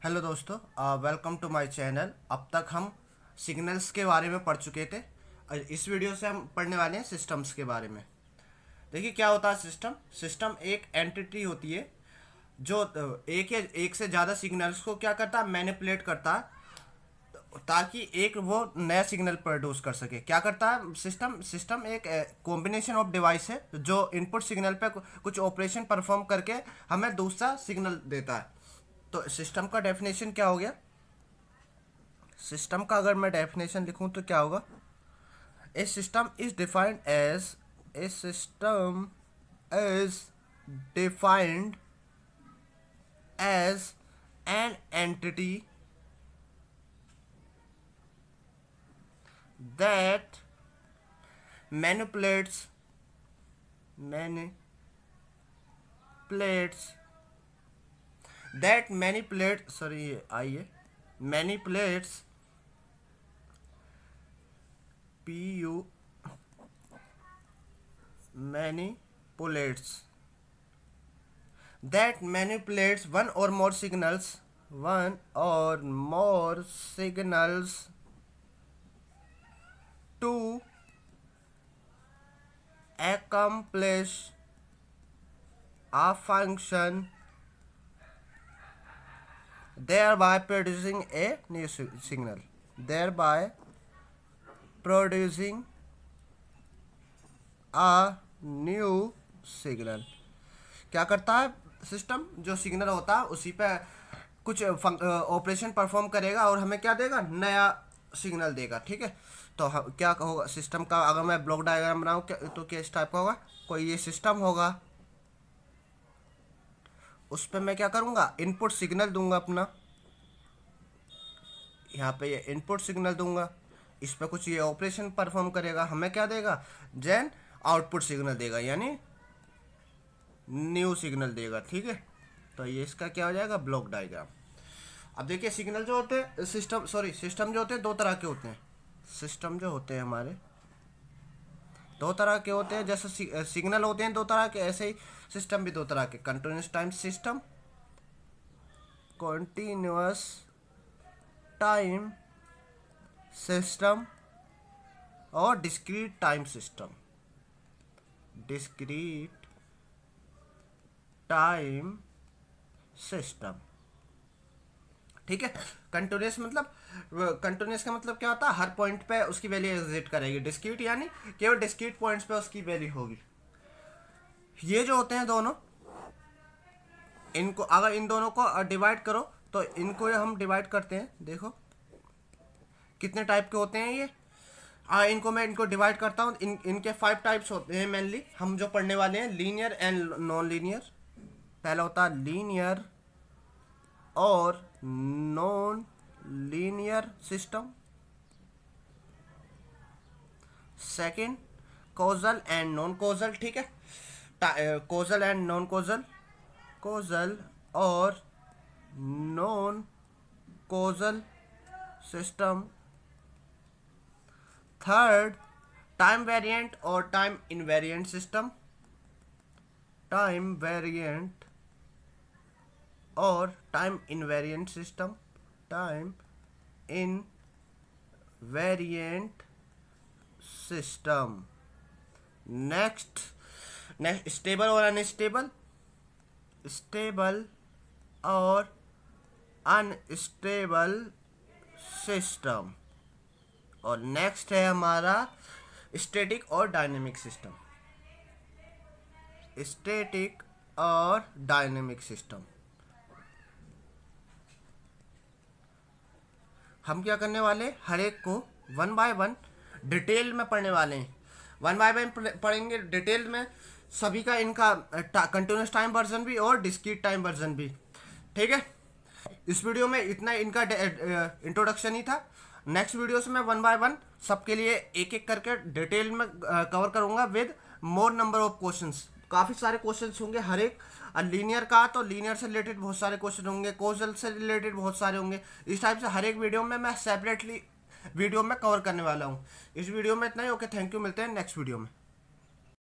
Hello दोस्तों welcome to my channel अब तक हम सिग्नल्स के बारे में पढ़ चुके थे। इस वीडियो से हम पढ़ने वाले हैं सिस्टम्स के बारे में। देखिए क्या होता है सिस्टम सिस्टम एक एंटिटी होती है, जो एक या एक से ज़्यादा सिग्नल्स को क्या करता है? मैनिपुलेट करता है, ताकि एक वो नया सिग्नल प्रोड्यूस कर सके। क्या करता है सिस्टम सिस्टम एक कॉम्बिनेशन ऑफ़ डिवाइस है, जो इनपुट सिग्नल पे कुछ ऑपरेशन परफॉर्म करके हमें दूसरा सिग्नल देता है। तो सिस्टम का डेफिनेशन क्या हो गया? सिस्टम का अगर मैं डेफिनेशन लिखूं तो क्या होगा? A system is defined as a system is defined as an entity that manipulates manipulates that manipulate sorry आइए। Manipulates P U manipulates that manipulates one or more signals one or more signals to accomplish a function thereby producing a new signal. Thereby producing a new signal. क्या करता है? System जो signal होता है, उसी पे कुछ ऑपरेशन परफॉर्म करेगा और हमें क्या देगा? नया सिग्नल देगा, ठीक है? तो क्या होगा? सिस्टम का अगर मैं ब्लॉक डायग्राम बनाऊँ तो किस टाइप का होगा? कोई ये सिस्टम होगा। उस पर मैं क्या करूँगा? इनपुट सिग्नल दूँगा अपना। यहाँ पे ये इनपुट सिग्नल दूँगा। इस पर कुछ ये ऑपरेशन परफॉर्म करेगा। हमें क्या देगा? जैन आउटपुट सिग्नल देगा, यानी न्यू सिग्नल देगा, ठीक है? तो ये इसका क्या हो जाएगा? ब्लॉक डायग्राम अब देखिए सिग्नल जो होते हैं सिस्टम सॉरी सिस्टम जो होते हैं, दो तरह के होते हैं। सिस्टम जो होते हैं हमारे दो तरह के होते हैं, जैसे सिग्नल होते हैं दो तरह के, ऐसे ही सिस्टम भी दो तरह के continuous time system continuous time system और discrete time system discrete time system ठीक है? कंटिन्यूस मतलब कंटिन्यूस का मतलब क्या होता है? हर पॉइंट पे उसकी वैल्यू एग्जिट करेगी। डिस्क्रीट यानी केवल डिस्क्रीट पॉइंट्स पे उसकी वैल्यू होगी। ये जो होते हैं दोनों इनको अगर इन दोनों को डिवाइड करो तो इनको हम डिवाइड करते हैं। देखो कितने टाइप के होते हैं ये? आ, इनको मैं इनको डिवाइड करता हूँ। इन इनके फाइव टाइप्स होते हैं मेनली हम जो पढ़ने वाले हैं लीनियर एंड नॉन लीनियर पहला होता है लीनियर और non linear system second causal and non causal ठीक है? Causal and non causal causal और non causal system third time variant और time invariant system time variant और time invariant system time invariant system next next stable और unstable stable और unstable system और next है हमारा स्टैटिक और dynamic system static और डायनेमिक सिस्टम हम क्या करने वाले हर एक को वन बाय वन डिटेल में पढ़ने वाले हैं। वन बाय वन पढ़ेंगे डिटेल में, सभी का इनका कंटिन्यूस टाइम वर्जन भी और डिस्क्रीट टाइम वर्जन भी। ठीक है? इस वीडियो में इतना इनका इंट्रोडक्शन ही था। नेक्स्ट वीडियो से मैं वन बाय वन सबके लिए एक एक करके डिटेल में कवर करूँगा with more number of questions काफ़ी सारे क्वेश्चन होंगे हर एक लीनियर का तो लीनियर से रिलेटेड बहुत सारे क्वेश्चन होंगे कोजल से रिलेटेड बहुत सारे होंगे। इस टाइप से हर एक वीडियो में मैं सेपरेटली वीडियो में कवर करने वाला हूँ। इस वीडियो में इतना ही ओके थैंक यू मिलते हैं नेक्स्ट वीडियो में।